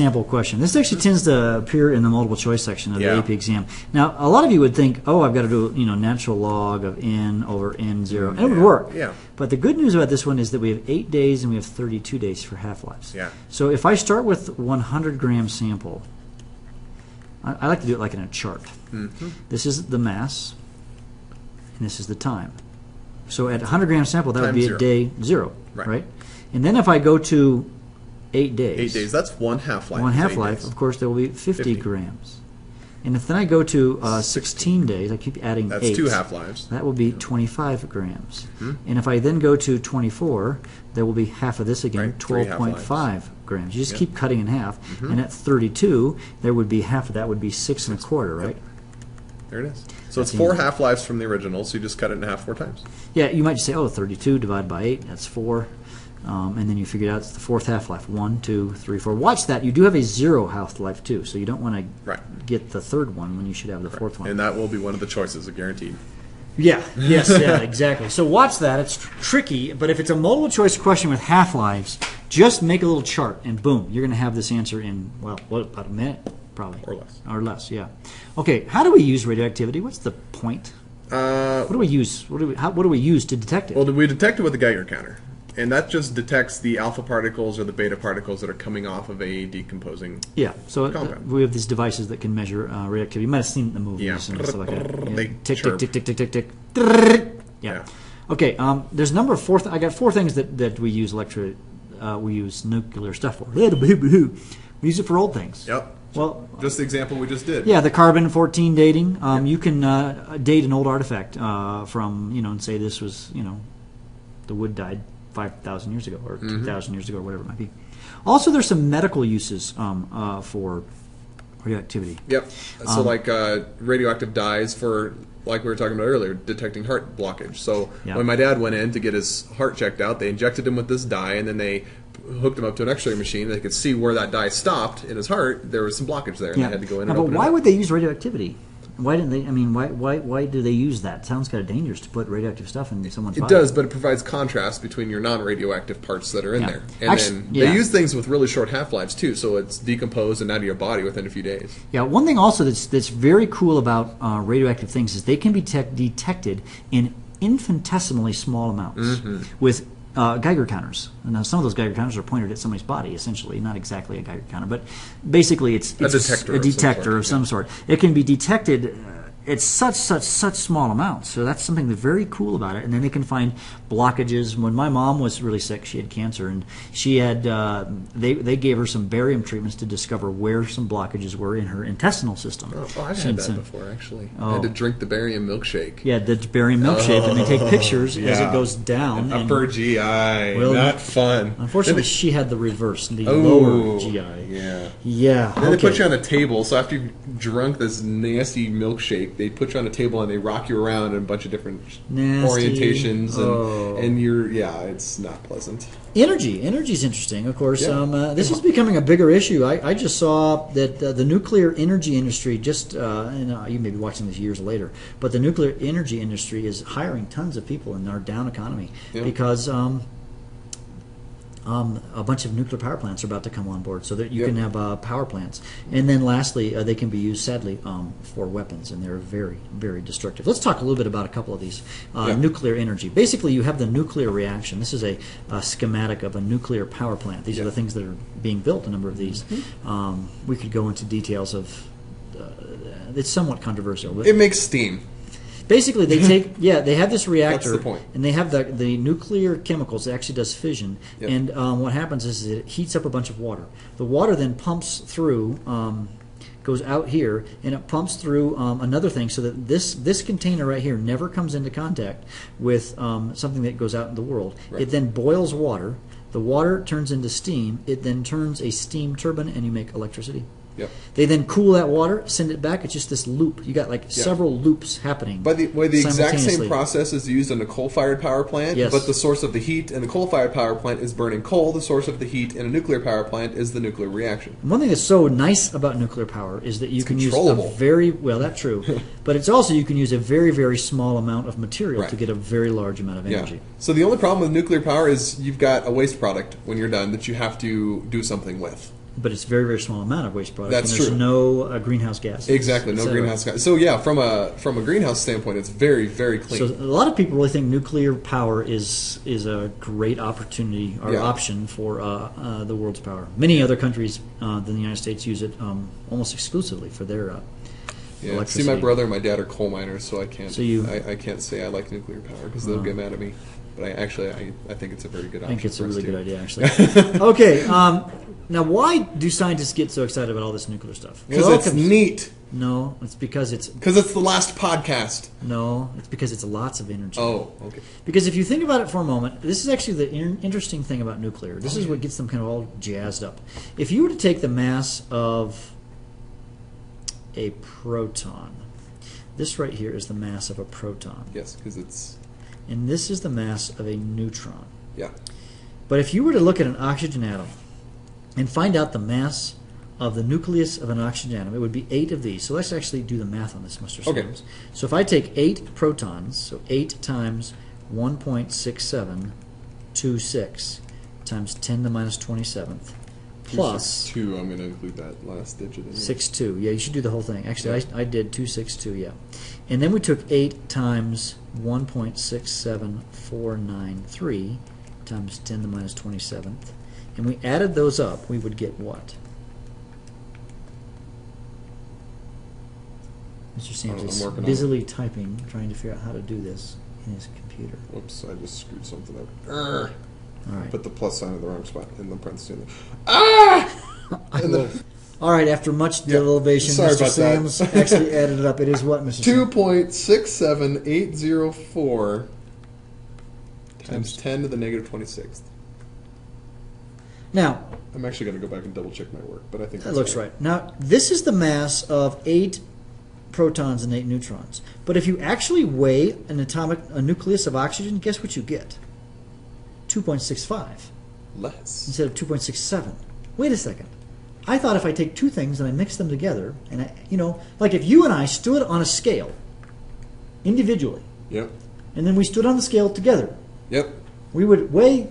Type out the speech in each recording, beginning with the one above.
sample question. This actually tends to appear in the multiple choice section of Yeah. the AP exam. Now, a lot of you would think, oh, I've got to do you know natural log of n over n zero, and it would work. Yeah. But the good news about this one is that we have eight days and we have 32 days for half lives. Yeah. So if I start with 100 gram sample, I, I like to do it like in a chart. Mm-hmm. This is the mass, and this is the time. So at 100 gram sample, that would be zero. at day zero, right. Right. And then if I go to eight days, Eight days. That's one half life. one half life, of course, there will be 50, 50. grams. And if then I go to uh, 16 days, I keep adding That's eight. two half lives. That will be 25 grams. Hmm? And if I then go to 24, there will be half of this again, Right, 12.5 grams. You just Yep. keep cutting in half. Mhm. And at 32, there would be half of that would be six and a quarter, right? There it is. So it's four half lives from the original. So you just cut it in half four times. Yeah, you might just say, oh, 32 divided by 8, that's 4. Um, and then you figure out it's the fourth half life. One, two, three, four. Watch that. You do have a zero half life too, so you don't want to get the third one when you should have the fourth one. And that will be one of the choices, a guaranteed. Yeah. Yes. Yeah. Exactly. So watch that. It's tr- tricky, but if it's a multiple choice question with half lives, just make a little chart, and boom, you're going to have this answer in well, what about a minute, probably, Or less. or less. Yeah. Okay. How do we use radioactivity? What's the point? Uh, What do we use? What do we? How, what do we use to detect it? well, do we detect it with the Geiger counter. And that just detects the alpha particles or the beta particles that are coming off of a decomposing. yeah. So uh, Compound. we have these devices that can measure uh, radioactivity. You might have seen it in the movies Yeah. and stuff like that. Yeah. Tick, tick, tick, tick, tick, tick, tick. Yeah. Yeah. Okay. Um, there's a number of four. Th- I got four things that, that we use electro. Uh, we use nuclear stuff for. We use it for old things. Yep. Well, Just the example we just did. yeah, the carbon 14 dating. Um, You can uh, date an old artifact uh, from you know and say this was you know the wood died 5,000 years ago or Mm-hmm. 2,000 years ago or whatever it might be. Also, there's some medical uses um, uh, for radioactivity. Yep. So Um, like uh, radioactive dyes for like we were talking about earlier, detecting heart blockage. So Yeah. when my dad went in to get his heart checked out, they injected him with this dye, and then they hooked him up to an X-ray machine. They could see where that dye stopped in his heart. There was some blockage there, and Yeah. they had to go in Now, and but why would they use radioactivity? Why didn't they? I mean, why why why do they use that? Sounds kind of dangerous to put radioactive stuff in someone's It body. does, but it provides contrast between your non-radioactive parts that are in Yeah. there. And Actu- then yeah. they use things with really short half-lives too, so it's decomposed and out of your body within a few days. Yeah, one thing also that's that's very cool about uh, radioactive things is they can be tec- detected in infinitesimally small amounts Mm-hmm. with uh, Geiger counters. And now some of those Geiger counters are pointed at somebody's body, essentially, not exactly a Geiger counter, but basically it's, A detector a of some detector sort, of some sort. It can be detected. It's such such such small amounts, so that's something that's very cool about it. And then they can find blockages. When my mom was really sick, she had cancer, and she had uh, they they gave her some barium treatments to discover where some blockages were in her intestinal system. Oh, oh I've had that before actually. I Oh. had to drink the barium milkshake. Yeah, the barium milkshake, and they take pictures as it goes down. and- Upper GI, Well, not fun. unfortunately, she had the reverse, the lower Oh, GI. Yeah. Yeah. And then they put you on a table. So after you've drunk this nasty milkshake, they put you on a table and they rock you around in a bunch of different Nasty. orientations, and Oh. and you're yeah, it's not pleasant. Energy. Energy is interesting, of course. Yeah. Um, uh, this is becoming a bigger issue. I, I just saw that uh, the nuclear energy industry, just, uh, and uh, you may be watching this years later, but the nuclear energy industry is hiring tons of people in our down economy Yeah. because um, um, a bunch of nuclear power plants are about to come on board so that you Yep. can have uh, power plants. And then lastly, uh, they can be used, sadly, um, for weapons, and they're very, very destructive. Let's talk a little bit about a couple of these. Uh, Yeah. Nuclear energy. Basically, you have the nuclear reaction. This is a, a schematic of a nuclear power plant. These are the things that are being built, a number of these. Um, we could go into details of. Uh, it's somewhat controversial, but It makes steam. Basically they take yeah they have this reactor the point. and they have the the nuclear chemicals that actually does fission. Yep. and um, what happens is it heats up a bunch of water. The water then pumps through um, goes out here and it pumps through um, another thing so that this this container right here never comes into contact with um, something that goes out in the world. Right. it then boils water. The water turns into steam. It then turns a steam turbine and you make electricity Yep. they then cool that water send it back it's just this loop you got like several loops happening By the way, the exact same process is used in a coal-fired power plant, Yes. but the source of the heat in the coal-fired power plant is burning coal. The source of the heat in a nuclear power plant is the nuclear reaction. One thing that's so nice about nuclear power is that you can use a very well. That's true, but it's also you can use a very very small amount of material to get a very large amount of energy. Yeah. energy. So the only problem with nuclear power is you've got a waste product when you're done that you have to do something with. But it's very very small amount of waste product. That's and there's true. no uh, greenhouse gas. Exactly, no So- greenhouse gas. So yeah, from a from a greenhouse standpoint, it's very very clean. So a lot of people really think nuclear power is is a great opportunity or Yeah. option for uh, uh, the world's power. Many other countries uh, than the United States use it um, almost exclusively for their. Uh, yeah. See, my brother and my dad are coal miners, so I can't. So you- I, I can't say I like nuclear power because they'll Oh. get mad at me. But I actually I, I think it's a very good I think it's a really good idea, actually. okay, um, now why do scientists get so excited about all this nuclear stuff? Because Well, it's neat. no, it's because it's Because it's the last podcast. no, it's because it's lots of energy. Oh, okay. Because if you think about it for a moment, this is actually the in- interesting thing about nuclear. This Oh, is what gets them kind of all jazzed up. If you were to take the mass of a proton, this right here is the mass of a proton, Yes, because it's and this is the mass of a neutron. yeah. But if you were to look at an oxygen atom and find out the mass of the nucleus of an oxygen atom, it would be eight of these. So let's actually do the math on this, Mr. Okay. Sams. So if I take eight protons, so eight times 1.6726 times 10 to the minus 27th plus two. I'm going to include that last digit. In there. six two. Yeah, you should do the whole thing. Actually, I, I did two six two. Yeah, and then we took eight times one point six seven four nine three times ten to the minus minus twenty seventh, and we added those up. We would get what? Mr. Sams I'm is working on it. busily typing, trying to figure out how to do this in his computer. Whoops! I just screwed something up. Urgh. All right. Put the plus sign in the wrong spot in the parentheses. in there. Ah! And the All right. After much Yeah, deliberation, sorry Mr. about that. Sams actually added it up. It is what, Mr. two Sams? point six seven eight zero four times ten to the negative twenty sixth. Now, I'm actually going to go back and double check my work, but I think That looks right. Now, this is the mass of eight protons and eight neutrons. But if you actually weigh an atomic a nucleus of oxygen, guess what you get? 2.65 Less. instead of 2.67. Wait a second. I thought if I take two things and I mix them together, and I, you know, like if you and I stood on a scale individually, Yep. and then we stood on the scale together, Yep. we would weigh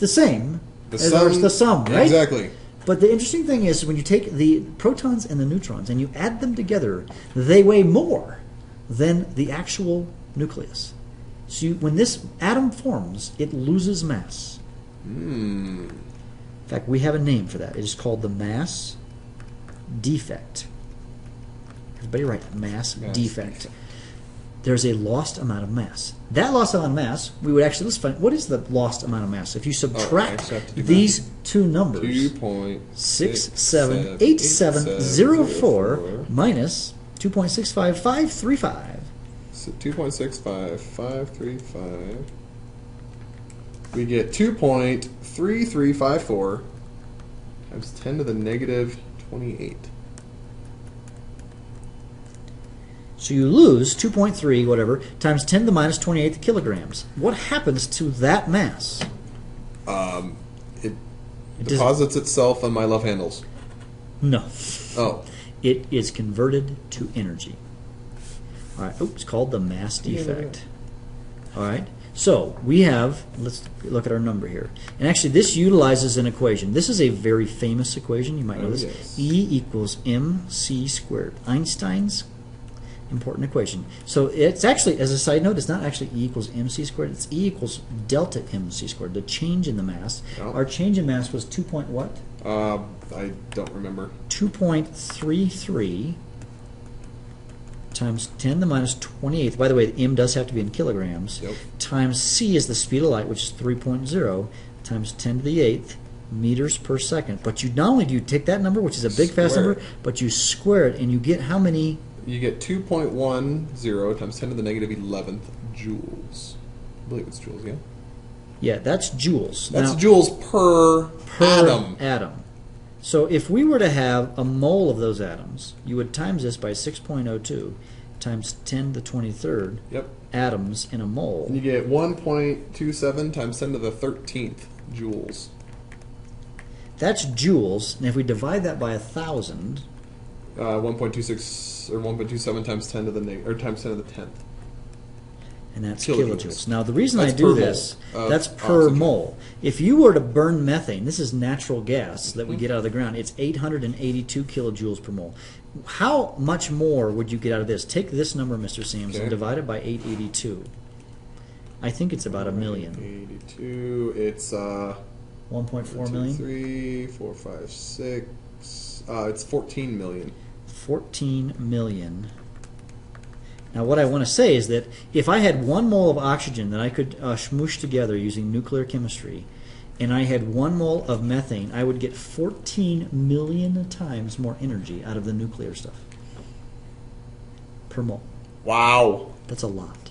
the same The sum. the sum, right? Exactly. But the interesting thing is when you take the protons and the neutrons and you add them together, they weigh more than the actual nucleus. So you, when this atom forms, it loses mass. Hmm. In fact, we have a name for that. It is called the mass defect. Everybody right, mass, Mass defect. defect there's a lost amount of mass. That lost amount of mass, we would actually, let's find, what is the lost amount of mass? If you oh, subtract oh, these two numbers, 2.678704 minus 2.65535. So 2.65535. We get 2.3354 times 10 to the negative 28. So you lose two point three whatever times ten to the minus twenty eight kilograms. What happens to that mass? Um, it It doesn't- deposits itself on my love handles. No, Oh, it is converted to energy. All right. Oops, it's called the mass Yeah, look at defect. All right. So we have. Let's look at our number here. And actually, this utilizes an equation. This is a very famous equation. You might know Oh, this. yes. E equals mc squared. Einstein's important equation. So it's actually, as a side note, it's not actually E equals mc squared. It's E equals delta mc squared. The change in the mass. Oh. Our change in mass was two point what? uh, I don't remember. 2.33 times 10 to the minus 28th. By the way, the m does have to be in kilograms. Yep. Times c is the speed of light, which is 3.0, times 10 to the 8th meters per second. But you not only do you take that number, which is a big fast number, but you square it and you get how many? You get two point one zero times ten to the negative negative eleventh joules. I believe it's joules. Yeah, Yeah, that's joules. that's Now- joules per, per atom. atom. So if we were to have a mole of those atoms, you would times this by 6.02 times 10 to the 23rd Yep. atoms in a mole. And you get 1.27 times 10 to the 13th joules. That's joules, and if we divide that by a thousand, Uh, 1.26 or 1.27 times 10 to the neg- or times 10 to the 10th. and that's Kilojoules. kilojoules. Now, the reason I do this, that's per oxygen. mole. If you were to burn methane, this is natural gas that we get out of the ground. It's 882 kilojoules per mole. How much more would you get out of this? Take this number, Mr. Sams, Okay. and divide it by 882. I think it's about a million. 82. It's uh, 1.4 one, two, million? three, four, five, six. Uh, it's 14 million. 14 million. Now, what I want to say is that if I had one mole of oxygen that I could uh, smoosh together using nuclear chemistry, and I had one mole of methane, I would get 14 million times more energy out of the nuclear stuff per mole. Wow. That's a lot.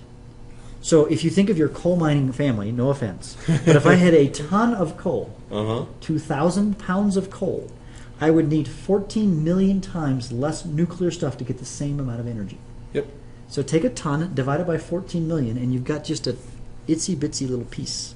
So, if you think of your coal mining family, no offense, but if I had a ton of coal, Uh huh. 2,000 pounds of coal, I would need 14 million times less nuclear stuff to get the same amount of energy. Yep. So take a ton, divide it by 14 million, and you've got just a itsy bitsy little piece.